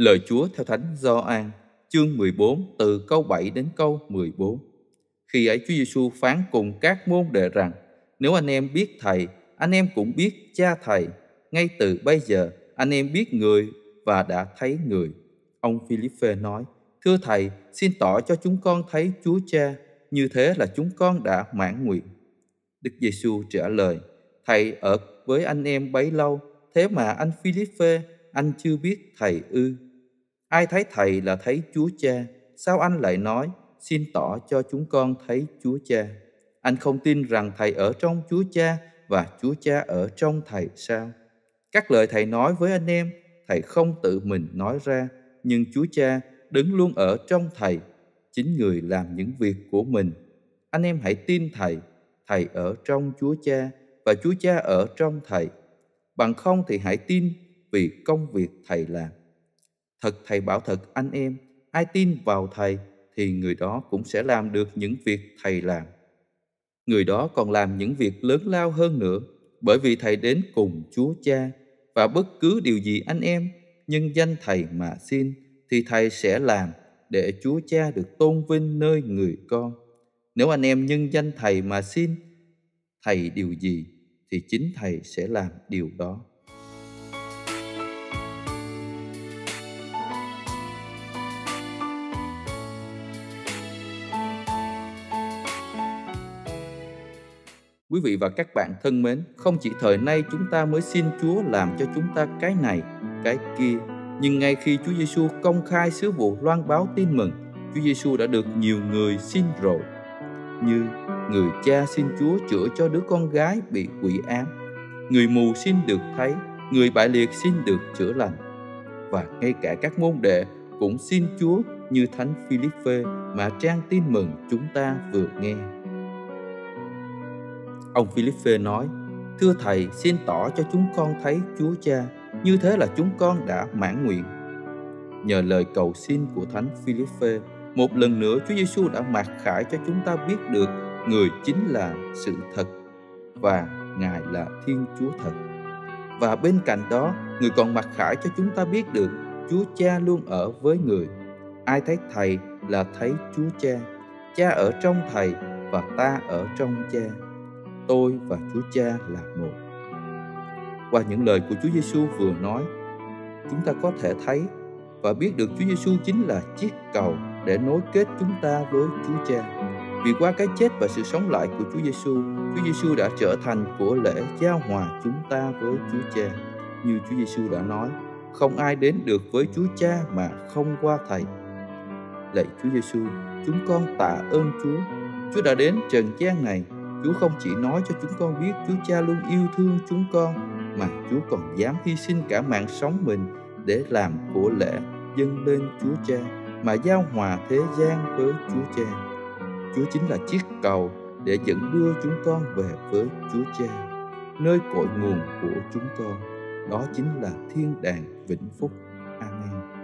Lời Chúa theo Thánh Gioan, chương 14 từ câu 7 đến câu 14. Khi ấy Chúa Giêsu phán cùng các môn đệ rằng: Nếu anh em biết Thầy, anh em cũng biết Cha Thầy. Ngay từ bây giờ anh em biết người và đã thấy người. Ông Philippe nói: Thưa Thầy, xin tỏ cho chúng con thấy Chúa Cha, như thế là chúng con đã mãn nguyện. Đức Giêsu trả lời: Thầy ở với anh em bấy lâu, thế mà anh Philippe, anh chưa biết Thầy ư? Ai thấy Thầy là thấy Chúa Cha, sao anh lại nói, xin tỏ cho chúng con thấy Chúa Cha? Anh không tin rằng Thầy ở trong Chúa Cha và Chúa Cha ở trong Thầy sao? Các lời Thầy nói với anh em, Thầy không tự mình nói ra, nhưng Chúa Cha đứng luôn ở trong Thầy, chính người làm những việc của mình. Anh em hãy tin Thầy, Thầy ở trong Chúa Cha và Chúa Cha ở trong Thầy. Bằng không thì hãy tin vì công việc Thầy làm. Thật Thầy bảo thật anh em, ai tin vào Thầy thì người đó cũng sẽ làm được những việc Thầy làm. Người đó còn làm những việc lớn lao hơn nữa, bởi vì Thầy đến cùng Chúa Cha và bất cứ điều gì anh em nhân danh Thầy mà xin thì Thầy sẽ làm để Chúa Cha được tôn vinh nơi người con. Nếu anh em nhân danh Thầy mà xin Thầy điều gì thì chính Thầy sẽ làm điều đó. Quý vị và các bạn thân mến, không chỉ thời nay chúng ta mới xin Chúa làm cho chúng ta cái này, cái kia, nhưng ngay khi Chúa Giêsu công khai sứ vụ loan báo tin mừng, Chúa Giêsu đã được nhiều người xin rồi. Như người cha xin Chúa chữa cho đứa con gái bị quỷ ám, người mù xin được thấy, người bại liệt xin được chữa lành. Và ngay cả các môn đệ cũng xin Chúa như Thánh Philippe mà trang tin mừng chúng ta vừa nghe. Ông Philippe nói, Thưa Thầy, xin tỏ cho chúng con thấy Chúa Cha, như thế là chúng con đã mãn nguyện. Nhờ lời cầu xin của Thánh Philippe, một lần nữa Chúa Giêsu đã mặc khải cho chúng ta biết được người chính là sự thật và Ngài là Thiên Chúa thật. Và bên cạnh đó, người còn mặc khải cho chúng ta biết được Chúa Cha luôn ở với người. Ai thấy Thầy là thấy Chúa Cha. Cha ở trong Thầy và ta ở trong Cha tôi và Chúa Cha là một. Qua những lời của Chúa Giêsu vừa nói, chúng ta có thể thấy và biết được Chúa Giêsu chính là chiếc cầu để nối kết chúng ta với Chúa Cha. Vì qua cái chết và sự sống lại của Chúa Giêsu, Chúa Giêsu đã trở thành của lễ giao hòa chúng ta với Chúa Cha. Như Chúa Giêsu đã nói, không ai đến được với Chúa Cha mà không qua Thầy. Lạy Chúa Giêsu, chúng con tạ ơn Chúa. Chúa đã đến trần gian này Chúa không chỉ nói cho chúng con biết Chúa Cha luôn yêu thương chúng con, mà Chúa còn dám hy sinh cả mạng sống mình để làm của lễ dâng lên Chúa Cha mà giao hòa thế gian với Chúa Cha. Chúa chính là chiếc cầu để dẫn đưa chúng con về với Chúa Cha, nơi cội nguồn của chúng con. Đó chính là thiên đàng vĩnh phúc. Amen.